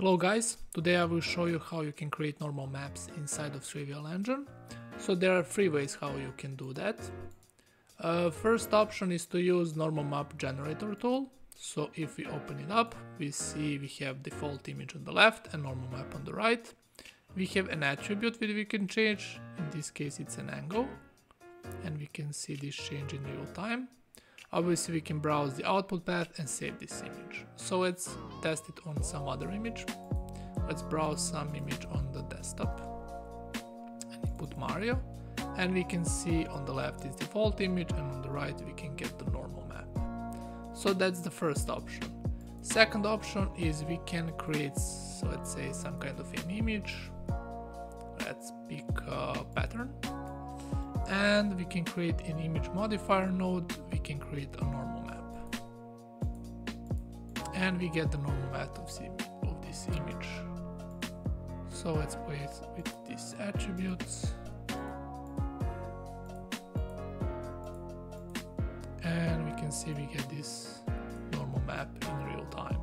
Hello guys, today I will show you how you can create normal maps inside of 3Vial Engine. So there are three ways how you can do that. Uh, first option is to use normal map generator tool. So if we open it up, we see we have default image on the left and normal map on the right. We have an attribute that we can change, in this case it's an angle, and we can see this change in real time. Obviously we can browse the output path and save this image. So let's test it on some other image. Let's browse some image on the desktop and input Mario. And we can see on the left is default image and on the right we can get the normal map. So that's the first option. Second option is we can create, so let's say some kind of an image. Let's pick a pattern and we can create an image modifier node, can create a normal map. And we get the normal map of, of this image. So let's play it with these attributes. And we can see we get this normal map in real time.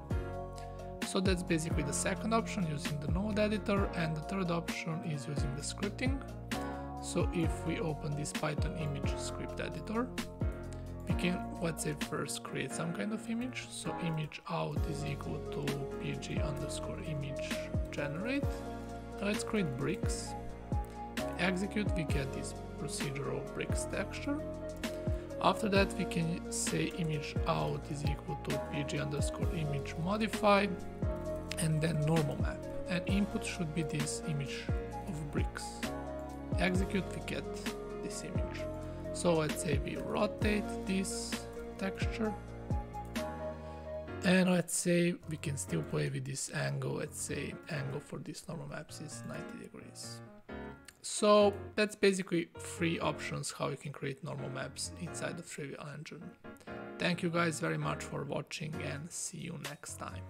So that's basically the second option using the node editor and the third option is using the scripting. So if we open this Python image script editor, we can, let's say first create some kind of image. So image out is equal to pg underscore image generate. Now let's create bricks. Execute, we get this procedural bricks texture. After that, we can say image out is equal to pg underscore image modified and then normal map. And input should be this image of bricks execute we get this image so let's say we rotate this texture and let's say we can still play with this angle let's say angle for this normal maps is 90 degrees so that's basically three options how you can create normal maps inside of 3Vial Engine. Thank you guys very much for watching and see you next time.